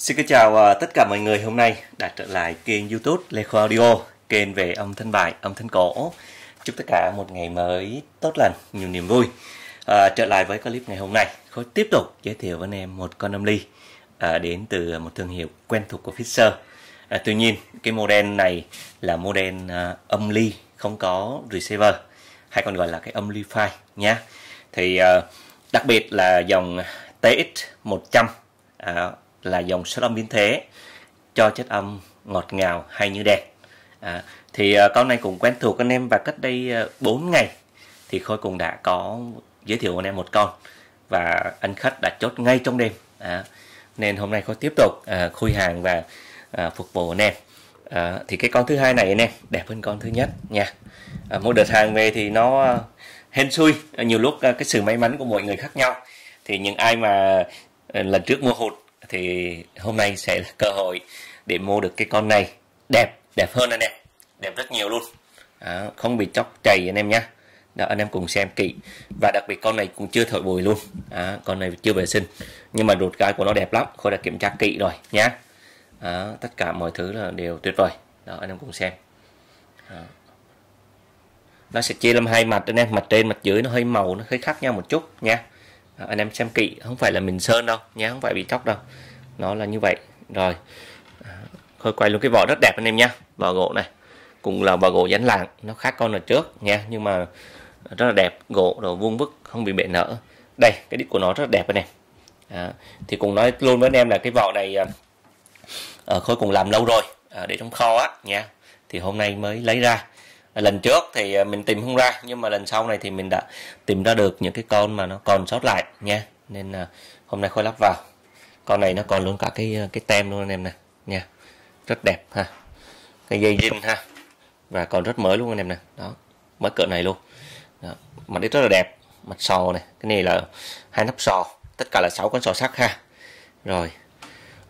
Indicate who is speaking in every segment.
Speaker 1: Xin kính chào à, tất cả mọi người hôm nay đã trở lại kênh youtube Lê Khoa Audio, kênh về âm thanh bài, âm thanh cổ. Chúc tất cả một ngày mới tốt lành, nhiều niềm vui. À, trở lại với clip ngày hôm nay, Khôi tiếp tục giới thiệu với anh em một con âm ly à, đến từ một thương hiệu quen thuộc của Fisher. À, tuy nhiên, cái model này là model à, âm ly không có receiver, hay còn gọi là cái âm ly file nhé. Thì à, đặc biệt là dòng TX 100 à, là dòng sát âm biến thế cho chất âm ngọt ngào hay như đèn à, thì uh, con này cũng quen thuộc anh em và cách đây à, uh, 4 ngày thì khôi cũng đã có giới thiệu anh em một con và anh khách đã chốt ngay trong đêm. À, nên hôm nay khôi tiếp tục uh, khui hàng và uh, phục vụ anh em. À, thì cái con thứ hai này anh em đẹp hơn con thứ nhất nha. À, mỗi đợt hàng về thì nó uh, hên xui nhiều lúc uh, cái sự may mắn của mọi người khác nhau. Thì những ai mà uh, lần trước mua hụt thì hôm nay sẽ là cơ hội để mua được cái con này. Đẹp đẹp hơn anh em. Đẹp rất nhiều luôn. À, không bị chóc chày anh em nhé đó anh em cùng xem kỹ. Và đặc biệt con này cũng chưa thổi bùi luôn. À, con này chưa vệ sinh. Nhưng mà ruột gai của nó đẹp lắm. Khôi đã kiểm tra kỹ rồi nhé à, tất cả mọi thứ là đều tuyệt vời. Đó anh em cùng xem. À. nó sẽ chia làm hai mặt anh em. Mặt trên mặt dưới nó hơi màu nó hơi khác nhau một chút nha Ờ, anh em xem kỹ không phải là mình sơn đâu nhé không phải bị chóc đâu. Nó là như vậy rồi. Ờ, Khơi quay luôn cái vỏ rất đẹp anh em nhé vỏ gỗ này. Cũng là vỏ gỗ dán làng nó khác con ở trước nha nhưng mà rất là đẹp gỗ rồi vuông vức không bị bể nở. Đây cái đít của nó rất là đẹp anh em. À, thì cùng nói luôn với anh em là cái vỏ này à, khôi cùng làm lâu rồi à, để trong kho á nha. Thì hôm nay mới lấy ra lần trước thì à, mình tìm không ra nhưng mà lần sau này thì mình đã tìm ra được những cái con mà nó còn sót lại nha. Nên là hôm nay khôi lắp vào. Con này nó còn luôn cả cái à, cái tem luôn anh em nè nha. Rất đẹp ha. Cái dây zin ha. Và còn rất mới luôn anh em nè đó mới cỡ này luôn. Đó. mặt đít rất là đẹp mặt sò này. Cái này là hai nắp sò tất cả là sáu con sò sắt ha. Rồi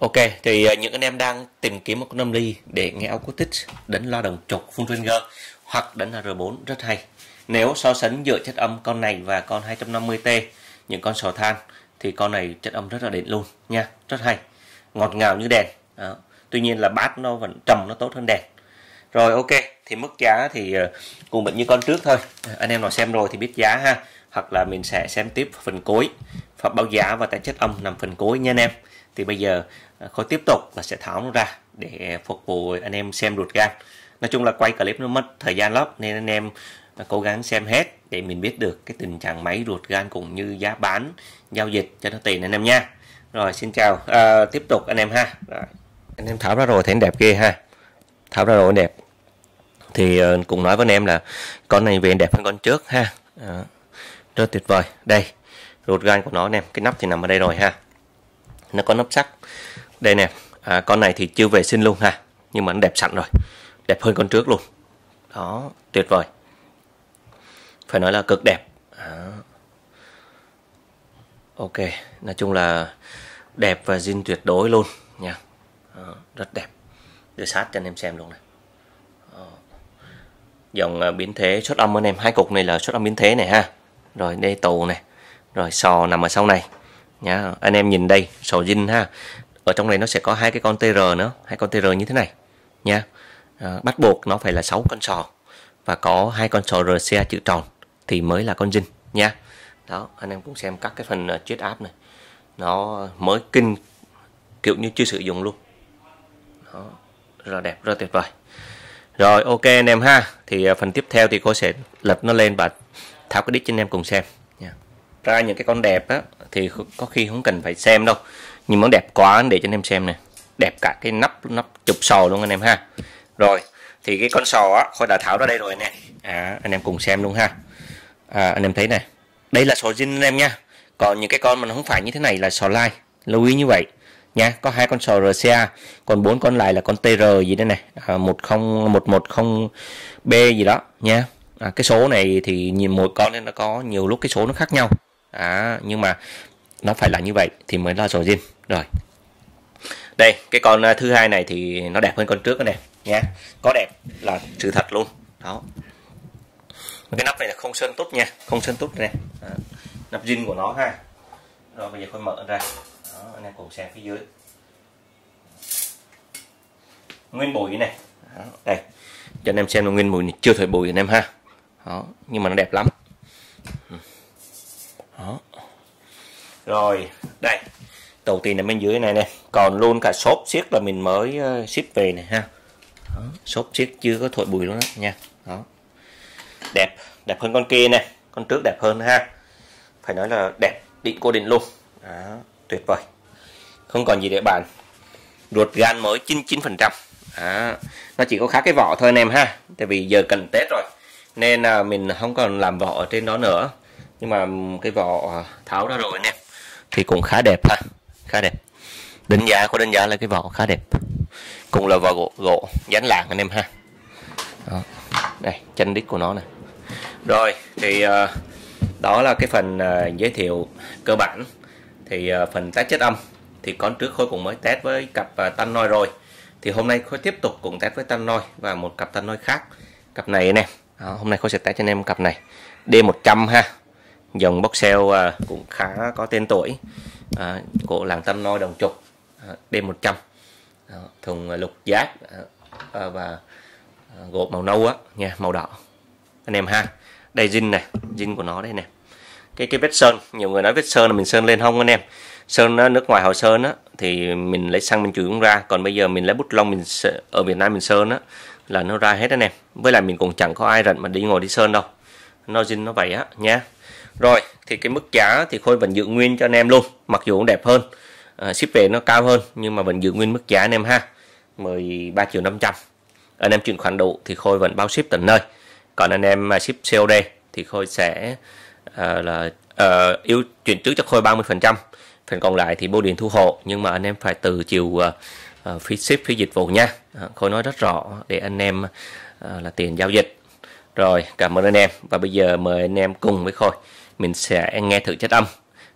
Speaker 1: Ok, thì à, những anh em đang tìm kiếm một con âm ly để nghe acoustic đánh loa đồng trục full ringer hoặc đánh R4 rất hay. Nếu so sánh giữa chất âm con này và con 250T, những con sò than, thì con này chất âm rất là đỉnh luôn nha, rất hay. Ngọt ngào như đèn. Đó. Tuy nhiên là bát nó vẫn trầm nó tốt hơn đèn. Rồi ok, thì mức giá thì ờ, cùng bệnh như con trước thôi. Anh em nào xem rồi thì biết giá ha. Hoặc là mình sẽ xem tiếp phần cuối. Phẩm báo giá và tại chất âm nằm phần cuối nha anh em. Thì bây giờ ờ, khối tiếp tục là sẽ tháo nó ra để phục vụ anh em xem ruột gan nói chung là quay clip nó mất thời gian lắm nên anh em cố gắng xem hết để mình biết được cái tình trạng máy ruột gan cũng như giá bán giao dịch cho nó tiền anh em nha. Rồi xin chào. À, tiếp tục anh em ha. Rồi. anh em tháo ra rồi thấy đẹp ghê ha. Tháo ra rồi đẹp. Thì uh, cũng nói với anh em là con này về đẹp hơn con trước ha. À, rất tuyệt vời. Đây ruột gan của nó anh em cái nắp thì nằm ở đây rồi ha. Nó có nắp sắt. Đây nè. À, con này thì chưa vệ sinh luôn ha nhưng mà nó đẹp sẵn rồi đẹp hơn con trước luôn. Đó tuyệt vời. Phải nói là cực đẹp. Đó. ok nói chung là đẹp và zin tuyệt đối luôn nha. Đó, rất đẹp. Đưa sát cho anh em xem luôn này. Đó. dòng à, biến thế xuất âm anh em. Hai cục này là xuất âm biến thế này ha. Rồi đây tù này. Rồi sò nằm ở sau này. Nhá anh em nhìn đây sò zin ha. Ở trong này nó sẽ có hai cái con tr nữa. Hai con tr như thế này. Nha à, bắt buộc nó phải là 6 con sò. Và có hai con sò RCA chữ tròn thì mới là con dinh nha. Đó anh em cũng xem các cái phần uh, áp này. Nó mới kinh kiểu như chưa sử dụng luôn. Đó, rất là đẹp rất tuyệt vời. Rồi ok anh em ha. Thì ờ, phần tiếp theo thì cô sẽ lật nó lên và tháo cái đít cho anh em cùng xem nha. Ra những cái con đẹp á thì có khi không cần phải xem đâu. Nhưng nó đẹp quá để cho anh em xem này đẹp cả cái nắp nắp chụp sò luôn anh em ha rồi thì cái con sò á khôi đã tháo ra đây rồi nè. À, anh em cùng xem luôn ha. À, anh em thấy này. Đây là sò zin anh em nha. Còn những cái con mà nó không phải như thế này là sò lai. Lưu ý như vậy. Nha có hai con sò RCA còn bốn con lại là con TR gì đây này. À, 10110 B gì đó nha. À, cái số này thì nhìn một con nên nó có nhiều lúc cái số nó khác nhau. À, nhưng mà nó phải là như vậy thì mới là sò zin. Rồi. Đây cái con à, thứ hai này thì nó đẹp hơn con trước này nha có đẹp là sự thật luôn. Đó. Cái nắp này là không sơn tốt nha. Không sơn tốt nè nắp zin của nó ha. Rồi bây giờ khôi mở ra. Đó anh em cùng xem phía dưới. Nguyên bụi này. Đó, đây. Cho anh em xem là nguyên bụi này chưa thổi bụi anh em ha. Đó nhưng mà nó đẹp lắm. Ừ. Đó. Rồi đây. Đầu tiên là bên dưới này nè. Còn luôn cả xốp xiết là mình mới ờ, ship về này ha đó. xốp xiết chưa có thổi bụi luôn đó nha. Đó. Đẹp đẹp hơn con kia nè con trước đẹp hơn ha. Phải nói là đẹp định cô định luôn. Đó, tuyệt vời. Không còn gì để bàn. Ruột gan mới 99 phần trăm. Nó chỉ có khác cái vỏ thôi anh em ha. Tại vì giờ cần tết rồi. Nên là mình không còn làm vỏ ở trên đó nữa. Nhưng mà cái vỏ à, tháo ra rồi anh em thì cũng khá đẹp ha. Khá đẹp. Đánh giá có đánh giá là cái vỏ khá đẹp cùng là vò gỗ gỗ dán làng anh em ha. Đó. đây chân đít của nó này. Rồi thì uh, đó là cái phần uh, giới thiệu cơ bản. Thì uh, phần test chất âm. Thì con trước khôi cũng mới test với cặp uh, noi rồi. Thì hôm nay khôi tiếp tục cùng test với tan noi và một cặp tan noi khác. Cặp này anh em đó, hôm nay khôi sẽ test cho anh em cặp này. D100 ha. Dòng boxel uh, cũng khá có tên tuổi uh, của làng tăng noi đồng trục. Uh, D100 đó, thùng à, lục giác à, à, và gộp gỗ màu nâu á nha màu đỏ. Anh em ha đây zin này zin của nó đây nè. Cái cái vết sơn nhiều người nói vết sơn là mình sơn lên không anh em. Sơn nó nước ngoài họ sơn á thì mình lấy xăng mình chửi cũng ra. Còn bây giờ mình lấy bút lông mình ở Việt Nam mình sơn á là nó ra hết anh em. Với lại mình cũng chẳng có ai rảnh mà đi ngồi đi sơn đâu. Nó zin nó vậy á nha. Rồi thì cái mức giá thì khôi vẫn giữ nguyên cho anh em luôn mặc dù cũng đẹp hơn à, ship về nó cao hơn nhưng mà vẫn giữ nguyên mức giá anh em ha. 13 triệu 500 anh em chuyển khoản đủ thì khôi vẫn bao ship tận nơi. Còn anh em mà ship COD thì khôi sẽ uh, là uh, yêu chuyển trước cho khôi 30 phần trăm. Phần còn lại thì bưu điện thu hộ nhưng mà anh em phải từ chiều uh, uh, phí ship phí dịch vụ nha. Uh, khôi nói rất rõ để anh em uh, là tiền giao dịch. Rồi cảm ơn anh em. Và bây giờ mời anh em cùng với khôi. Mình sẽ nghe thử chất âm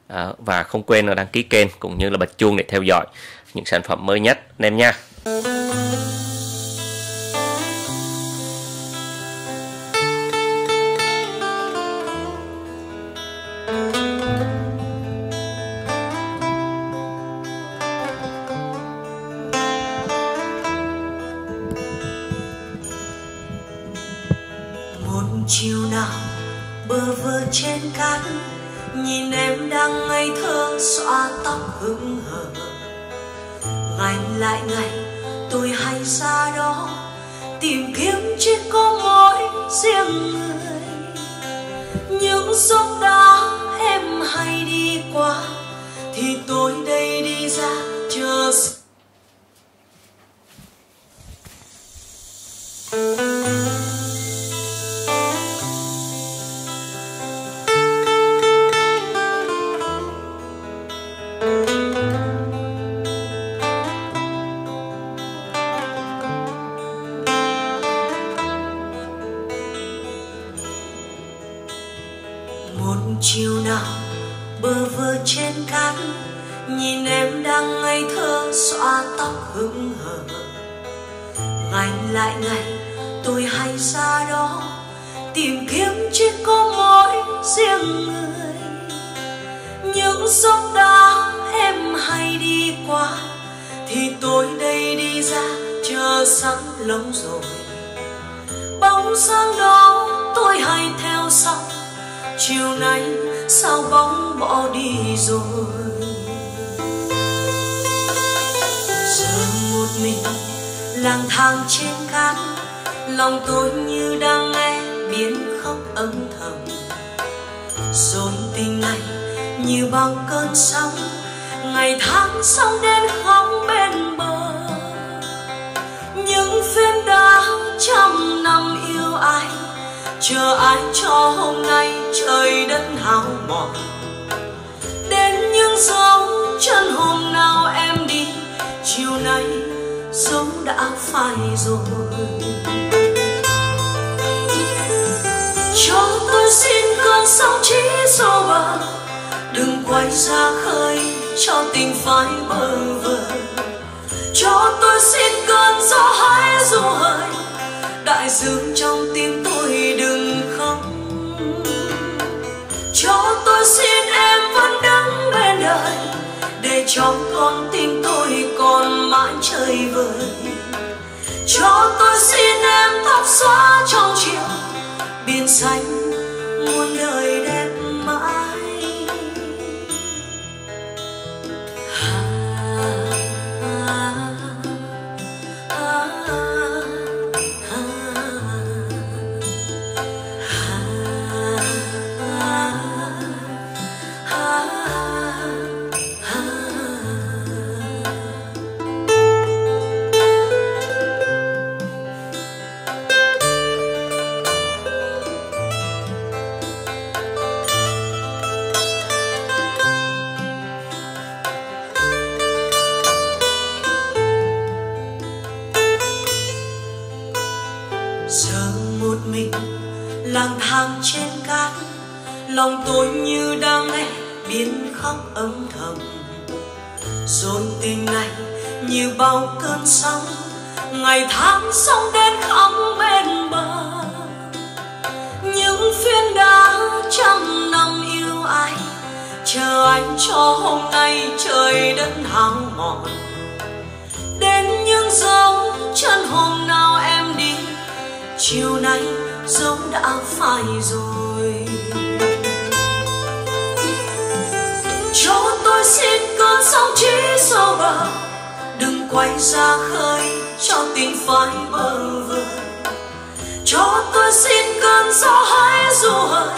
Speaker 1: à, và không quên là đăng ký kênh cũng như là bật chuông để theo dõi những sản phẩm mới nhất. Anh em nha.
Speaker 2: Chiều nào bơ vơ trên cát nhìn em đang ngây thơ xõa tóc hững hờ. Ngày lại ngày, tôi hay ra đó, tìm kiếm chỉ có mỗi riêng người. Những dốc đá em hay đi qua, thì tôi đây đi ra, chờ chiều nào, bơ vơ trên cát, nhìn em đang ngây thơ xõa tóc hững hờ. Ngày lại ngày, tôi hay ra đó, tìm kiếm chỉ có mỗi riêng người. Những dốc đá em hay đi qua, thì tôi đây đi ra, chờ sẵn lâu rồi. Bóng dáng đó tôi hay theo sau chiều nay sao bóng bỏ đi rồi? Giờ một mình lang thang trên cát, lòng tôi như đang nghe biến khóc âm thầm. Rồi tình này như bao cơn sóng, ngày tháng sóng đến khóc bên bờ. Những phiên đá trăm năm yêu ai chờ ai cho hôm nay trời đất hao mòn. Đến những dấu chân hôm nào em đi, chiều nay dấu đã phai rồi. Cho tôi xin cơn sóng chỉ xô bờ, đừng quay ra khơi cho tình phai bờ vờ. Cho tôi xin cơn gió hãy du hơi đại dương trong tim tôi đừng khóc. Cho tôi xin em vẫn đứng bên đời để trong con tim tôi còn mãi chơi vời. Cho tôi xin em thắp xóa trong chiều, biển xanh muôn đời đẹp bao cơn sóng, ngày tháng sông đến khóc bên bờ. Những phiên đá trăm năm yêu ai, chờ anh cho hôm nay trời đất hao mòn. Đến những dấu chân hôm nào em đi, chiều nay dấu đã phai rồi. Đừng ra khơi, cho tình phải bờ vơ cho tôi xin cơn gió hãy du hơi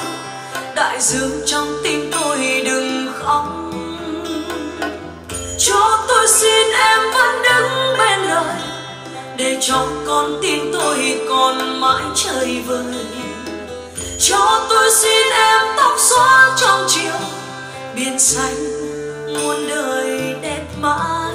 Speaker 2: đại dương trong tim tôi đừng khóc. Cho tôi xin em vẫn đứng bên đời, để cho con tim tôi còn mãi chơi vơi cho tôi xin em tóc xóa trong chiều, biển xanh muôn đời đẹp mãi.